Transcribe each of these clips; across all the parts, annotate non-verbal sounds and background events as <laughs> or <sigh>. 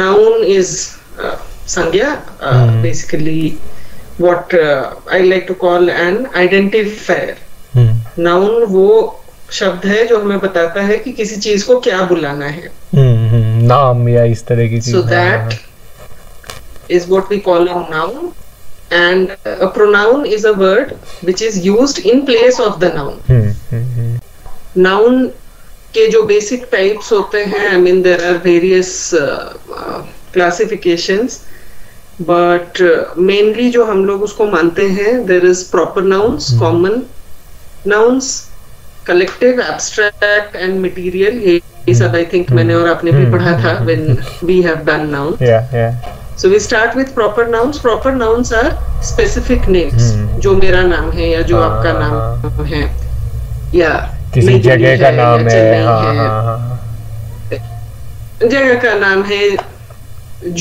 noun is uh, sangya uh, Hmm. basically what uh, i like to call an identifier hmm, noun वो शब्द है जो हमें बताता है कि किसी चीज़ को क्या बुलाना है हम्म, हम्म, नाम या इस तरह की चीज़ so हाँ, that is what we call a noun and a pronoun is a word which is used in place of the noun hmm, hmm, hmm, noun के जो बेसिक टाइप्स होते हैं I mean there are various classifications but mainly जो हम लोग उसको मानते हैं there is proper nouns common nouns collective abstract and material ये सब आई थिंक मैंने और आपने भी पढ़ा था when we have done noun we start with proper nouns. Proper nouns are specific names. Hmm. जो मेरा नाम है या जो हाँ, आपका हाँ, नाम है। या किसी जगह का नाम है चेन्नई हाँ, हाँ, हाँ, जगह का नाम है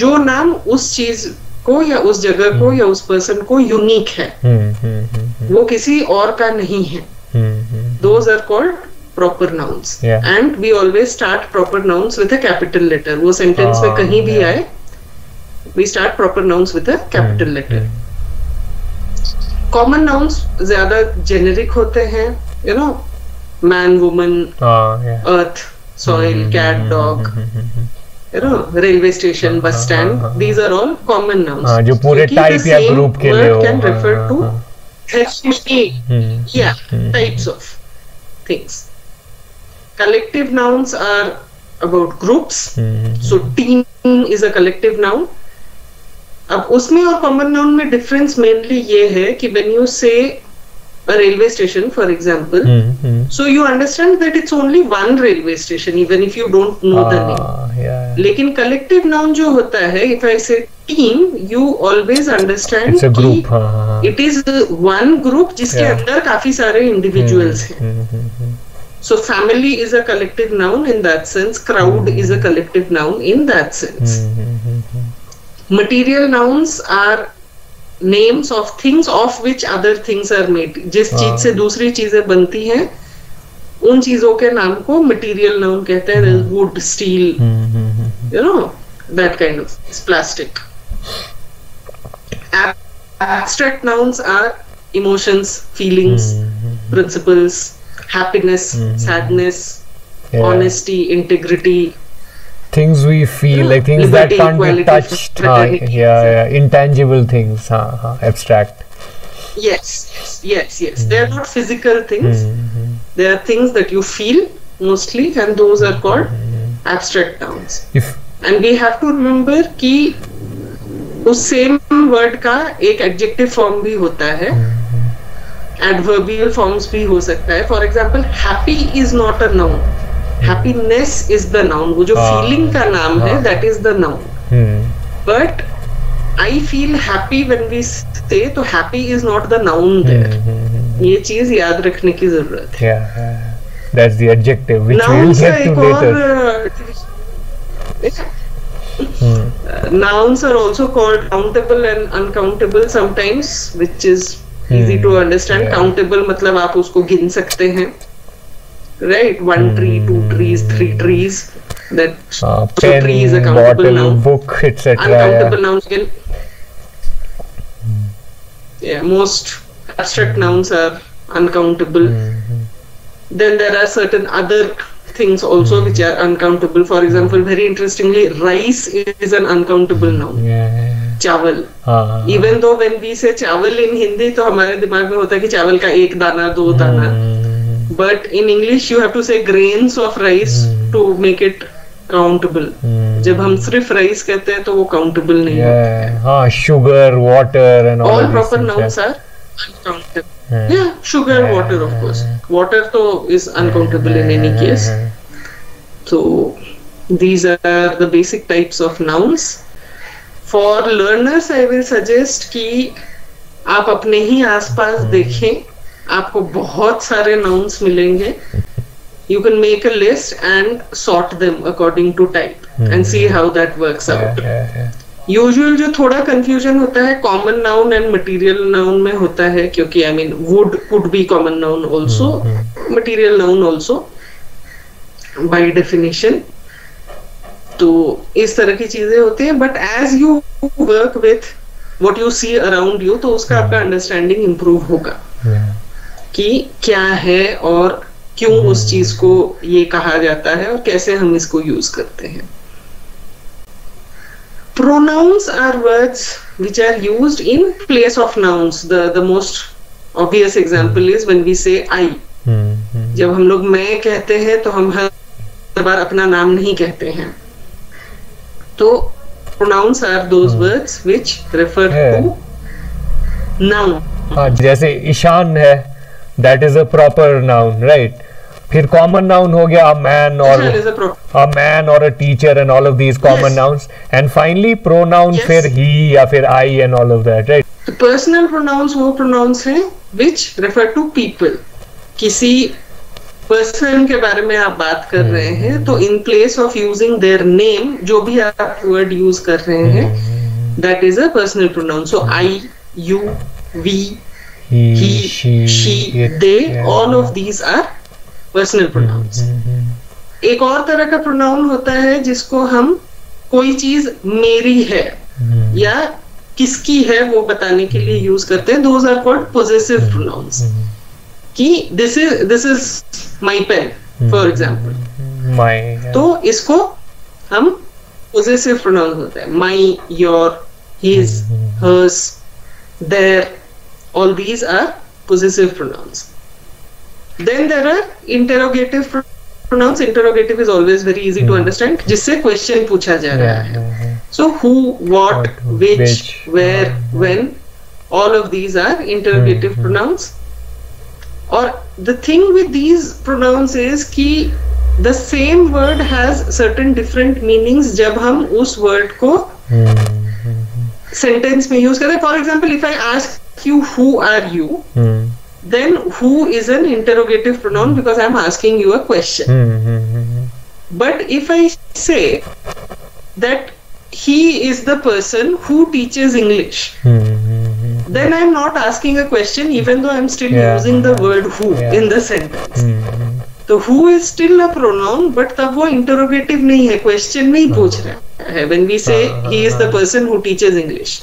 जो नाम उस चीज़ को या उस जगह को या उस पर्सन को यूनिक है हम्म, हम्म, हम्म, वो किसी और का नहीं है। हम्म, हम्म, those are called nouns. Yeah. and we always start proper nouns with a capital letter. वो सेंटेंस में Ah, कहीं भी आए we start proper nouns with a capital letter common nouns ज़्यादा जेनेरिक होते हैं यू नो मैन वुमन हाँ, yeah. Earth soil cat dog hmm, hmm, hmm, you know railway station bus हाँ, stand हाँ, these are all common nouns हाँ, जो पूरे type या group के लिए हो, can हाँ, refer हाँ, to हाँ। हम्म, yeah hmm, types of things collective nouns are about groups hmm, so team is a collective noun अब उसमें और कॉमन नाउन में डिफरेंस मेनली ये है कि when you say a railway station for example. Hmm, so you understand that it's only one railway station even if you don't know the name. हाँ, yeah. लेकिन collective noun जो होता है if I say team you always understand It's a group हाँ, हाँ, हाँ। It is जिसके Yeah. अंदर काफ़ी सारे इंडिविजुअल्स हैं. Hmm, hmm, hmm, so family is a collective noun in that sense crowd is a collective noun in that sense hmm, hmm, hmm, hmm, material nouns are names of things of which other things are made जिस हाँ। चीज़ से दूसरी चीज़ें बनती हैं उन चीज़ों के नाम को मटेरियल नाम कहते हैं wood steel you know that kind of plastic abstract nouns are emotions feelings principles happiness sadness honesty integrity things we feel like things that can't be touched हाँ, yeah, yeah intangible things हाँ, हाँ, abstract yes yes yes yes they are not physical things hmm, they are things that you feel mostly and those are called mm-hmm. abstract nouns if and we have to remember कि उस same word का एक adjective form भी होता है adverbial forms भी हो सकता है for example happy is not a noun happiness is the noun वो जो फीलिंग का नाम है that is the noun but I feel happy when we say तो happy is not the noun there ये चीज़ याद रखने की ज़रूरत है। That's the adjective which will get to later Hmm. Uh, nouns are also called countable and uncountable sometimes, which is hmm. to understand. Yeah. Countable मतलब आप उसको गिन सकते हैं. Right one tree two trees three trees that uh, so tree is a countable bottle noun book etc uncountable nouns can yeah most abstract nouns are uncountable Mhm. then there are certain other things also hmm. which are uncountable for example very interestingly rice is an uncountable noun yeah, yeah. चावल हाँ, even though when we say chawal in Hindi तो हमारे दिमाग में होता है कि चावल का एक दाना दो दाना हम्म, but in English you have to say grains of rice Hmm. To make it countable hmm, जब हम सिर्फ़ राइस कहते हैं तो वो काउंटेबल नहीं होता yeah, हाँ sugar water and all all proper yeah. Are uncountable Yeah. yeah sugar Yeah. water of course water तो is uncountable in any case so these are the basic types of nouns for learners i will suggest कि आप अपने ही आसपास देखें आपको बहुत सारे nouns मिलेंगे। You can make a list and sort them according to type and see how that works Yeah, out. Yeah, yeah. Usual जो थोड़ा कंफ्यूजन होता है common noun and material noun में होता है क्योंकि I mean wood could be common noun also material noun also by definition तो इस तरह की चीज़ें होती हैं but as you work with what you see around you तो उसका आपका अंडरस्टैंडिंग इम्प्रूव होगा। Yeah. कि क्या है और क्यों उस हम्म। चीज़ को ये कहा जाता है और कैसे हम इसको यूज़ करते हैं। Pronouns are words which are use in place of nouns the the most obvious example is one we say I जब हम लोग मैं कहते हैं तो हम हर बार अपना नाम नहीं कहते हैं। तो प्रोनाउंस आर दो words which refer to noun जैसे ईशान है that is a proper noun right फिर कॉमन नाउन हो गया मैन और or a teacher and all of these common Yes. nouns. And finally pronoun Yes. फिर he या फिर I and all of that right? तो पर्सनल प्रोनाउंस वो pronouns हैं विच रेफर टू पीपल किसी पर्सन के बारे में आप बात कर रहे हैं तो in place of using their name जो भी आप वर्ड यूज़ कर रहे हैं that is a personal pronoun so I you we he, he she she it, they yeah. all of these are personal pronouns hmm, एक और तरह का प्रोनाउन होता है जिसको हम कोई चीज़ मेरी है हम्म, या किसकी है वो बताने के लिए यूज़ करते हैं। Those are called possessive pronouns कि this is this is my pen for example yeah. तो इसको हम पोजेसिव प्रोनाउंस होता है। My your his hers there are possessive pronouns then there are interrogative pronouns interrogative is always very easy to understand जिससे question पूछा जा रहा yeah, है yeah, yeah. So who, what, which, where, uh, when, all of these are interrogative Mhm. pronouns. Or the thing with these pronouns is कि the same word has certain different meanings जब हम उस word को हम्म, हम्म, sentence में use करते हैं. For example, if I ask you who are you, hmm, then who is an interrogative pronoun because I'm asking you a question. Hmm, hmm, hmm, But if I say that he is the person who teaches English, hmm, hmm, then I'm not asking a question even though I'm still Yeah. using the word who Yeah. in the sentence. हम्म, हम्म, तो who is still a pronoun but तब वो interrogative नहीं है question नहीं पूछ रहा है when we say हाँ, he is the हाँ। person who teaches English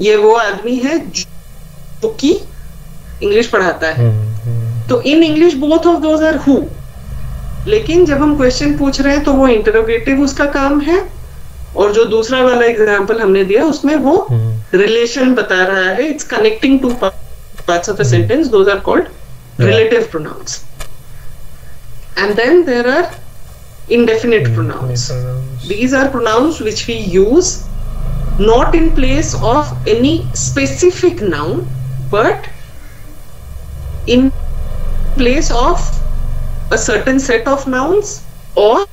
ये वो आदमी है जो कि? इंग्लिश पढ़ाता है। हम्म, हम्म, तो in English both of those are who लेकिन जब हम क्वेश्चन पूछ रहे हैं तो वो इंटरोगेटिव उसका काम है और जो दूसरा वाला एग्जांपल हमने दिया उसमें वो हम्म, रिलेशन बता रहा है। It's connecting two parts of a sentence those are called Yeah. relative pronouns. And then there are indefinite pronouns. pronouns. these are pronouns which we use not in place of any specific noun but in place of a certain set of nouns or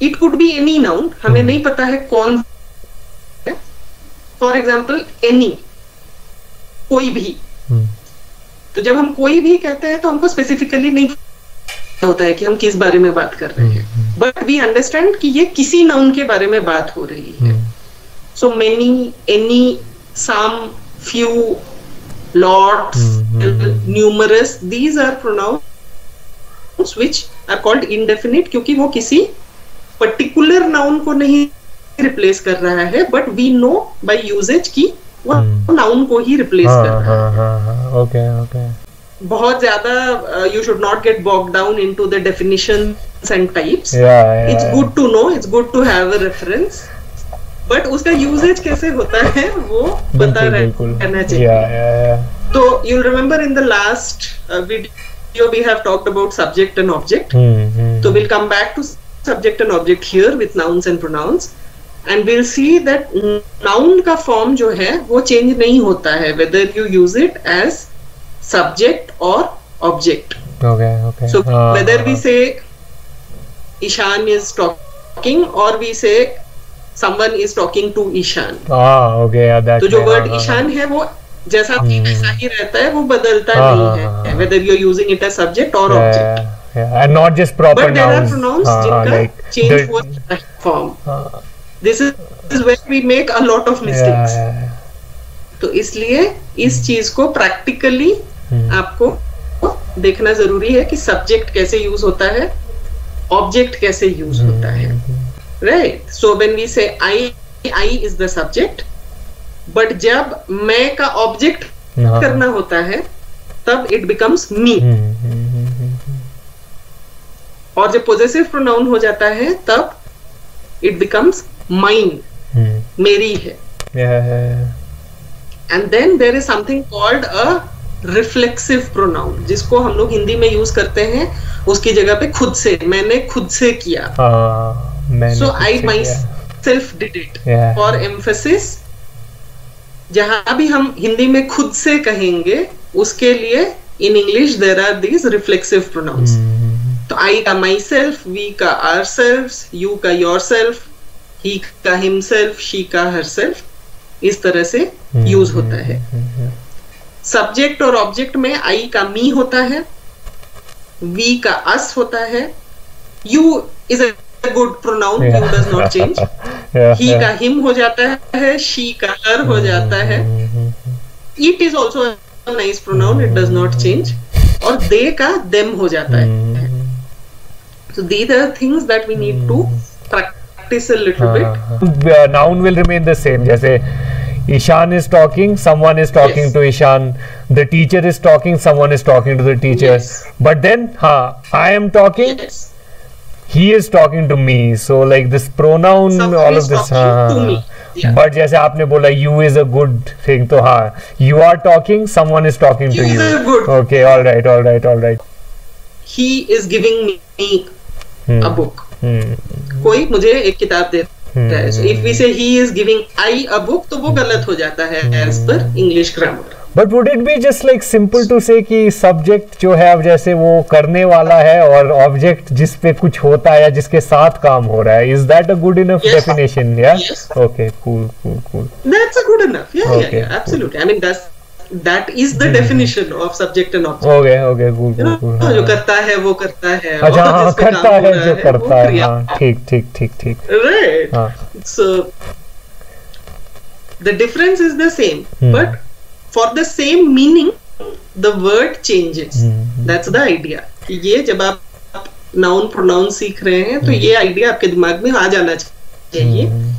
it could be any noun हमें नहीं पता है कौन for example any कोई भी। हम्म, तो जब हम कोई भी कहते हैं तो हमको स्पेसिफिकली नहीं होता है कि हम किस बारे में बात कर रहे हैं। बट वी अंडरस्टैंड कि ये किसी नाउन के बारे में बात हो रही है। So many any some few lots Mhm. Numerous these are pronouns which are called indefinite क्योंकि वो किसी पर्टिकुलर नाउन को नहीं रिप्लेस कर रहा है but we know by usage की वो. नाउन को ही रिप्लेस कर हाँ रहा है हाँ। हाँ हाँ ओके ओके बहुत ज़्यादा you should not get bog down into the definitions and types it's good to know it's good to have a reference but उसका यूजेज कैसे होता है वो पता रहना या चाहिए या या तो you remember in the last video we have talked about subject and object hmm, hmm, So we'll come back to subject and object here with nouns and pronouns. And we'll see that noun का form जो है वो change नहीं होता है whether you use it as subject or object. Okay okay So हाँ, whether we हाँ, say Ishan is Ishan. हाँ ओके या दैट तो जो word Ishan है वो जैसा हम्म। वैसा ही रहता है वो बदलता हाँ, नहीं हाँ, है हाँ। whether you're using it as subject or object. And not just proper But there are nouns pronouns हाँ जिनका लाइक change हुआ है form. हाँ this is, this is where we make a lot of mistakes तो इसलिए इस चीज़ को practically हम्म। आपको देखना ज़रूरी है कि सब्जेक्ट कैसे यूज़ होता है ऑब्जेक्ट कैसे यूज़ होता है right. So when we say i i is the subject but जब मैं का ऑब्जेक्ट हाँ। करना होता है तब इट बिकम्स मी और जब पोजेसिव प्रोनाउन हो जाता है तब इट बिकम्स माइन मेरी है। And then there is something called a reflexive pronoun जिसको हम लोग हिंदी में यूज़ करते हैं उसकी जगह पे खुद से मैंने खुद से किया। हाँ। So I myself did it. For emphasis जहाँ भी हम हिंदी में खुद से कहेंगे उसके लिए in English there are these reflexive pronouns तो आई का माई सेल्फ वी का आर सेल्फ यू का योर सेल्फ ही का हिम सेल्फ शी का हर सेल्फ इस तरह से यूज़ होता है। सब्जेक्ट और ऑब्जेक्ट में आई का मी होता है वी का अस होता है you is good pronoun you does not change he का हिम हो जाता है शी का हर हो जाता है हम्म, हम्म, it is also nice pronoun it does not change और दे का देम हो जाता है हम्म, So these are things that we need to practice a little bit. uh, noun will remain the same जैसे Ishan is talking someone is talking Yes. to Ishan the teacher is talking someone is talking to the teacher Yes. but then हाँ I am talking Yes. He is talking to me so like this pronoun Someone all is of this talking to हाँ but जैसे आपने बोला you is a good thing तो हाँ you are talking someone is talking to You you is a good. okay all right all right all right He is giving me Hmm. a book. Hmm. कोई मुझे एक किताब दे है. Hmm. if we say he is giving I a book, तो वो गलत हो जाता है as per English grammar. But would it be just like simple to say कि सब्जेक्ट जो है अब जैसे वो करने वाला है और ऑब्जेक्ट जिस पे कुछ होता है या जिसके साथ काम हो रहा है is that a good enough definition या okay cool cool cool That's a good enough. Yeah, Okay, yeah, yeah, cool. absolutely. I mean that's that is the definition of subject and object. Okay cool You cool know, cool जो करता है वो करता है अच्छा हाँ करता है जो करता है. हाँ ठीक ठीक ठीक ठीक Right. हाँ So the difference is the same, Hmm. but for the same meaning, the word changes. Hmm. That's the idea. कि ये जब आप नाउन प्रोनाउन सीख रहे हैं तो ये आइडिया आपके दिमाग में आ जाना चाहिए हम्म,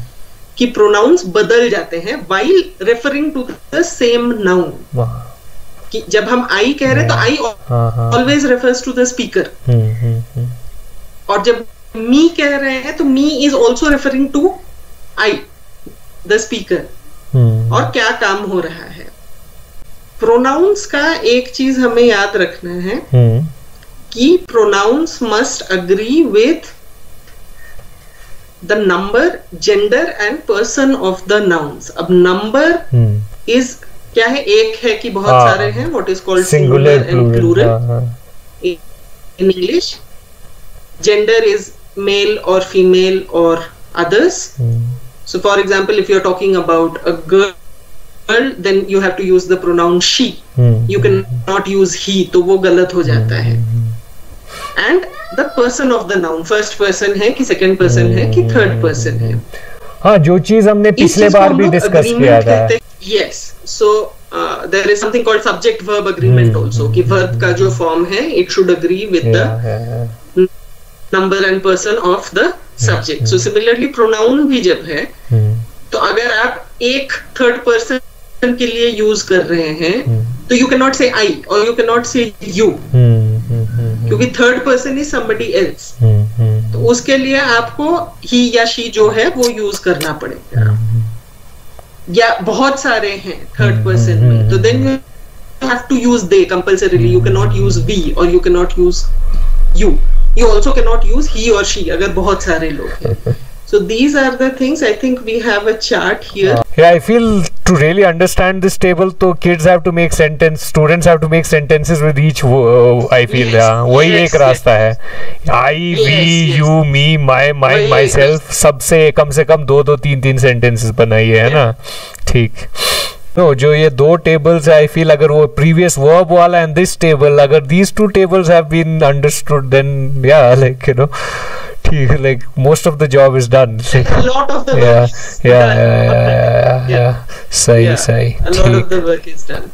कि प्रोनाउंस बदल जाते हैं while referring to the same noun कि जब हम आई कह रहे हैं तो आई ऑलवेज हाँ to the to the speaker. Hmm, और जब मी कह रहे हैं तो me is also referring to I the speaker और क्या काम हो रहा है? प्रोनाउंस का एक चीज़ हमें याद रखना है हम्म, कि pronouns must agree with the number gender and person of the nouns अब नंबर हम्म, इज़ क्या है? एक है कि बहुत हाँ। सारे हैं। What is called singular and plural in English gender is male और फीमेल और others so for others. If you are talking about a talking girl, then you have to use the pronoun she. Hmm, You cannot use he, तो वो गलत हो जाता है. And the person of the noun, first person है कि second person है कि third person है. हाँ जो चीज़ हमने पिछले बार भी डिस्कस किया था हैं. Yes. So uh, there is something called subject verb agreement Hmm. also कि verb का जो form है it should agree with the Yeah, yeah, number and person of the subject. So similarly pronoun भी जब है हम्म, तो अगर आप एक थर्ड पर्सन के लिए यूज़ कर रहे हैं हम्म, तो you can not say I और you can not say you hmm, hmm, hmm, क्योंकि third person is somebody else hmm, hmm, तो उसके लिए आपको ही या शी जो है वो यूज़ करना पड़ेगा। या बहुत सारे हैं थर्ड पर्सन में तो then you have to use they compulsorily you can not use we और you can not use you you also can not use he और शी अगर बहुत सारे लोग हैं। <laughs> So these are the things I think we have a chart here. Uh, Yeah, I feel to really understand this table, तो kids have to make sentence, students have to make sentences with each. wo- I feel Yes, yeah, वही yes, एक रास्ता है. I, Yes, we, yes. you, me, my, एक myself, सबसे कम से कम दो दो तीन तीन sentences बनाइए है ना? ठीक. No, जो ये दो tables है, I feel अगर वो previous verb वाला and this table, अगर these two tables have been understood, then yeah, like you know, ठीक, <laughs> like most of the job is done. <laughs> A lot of the yeah, work yeah, yeah, yeah, yeah, yeah, yeah, yeah, yeah, yeah,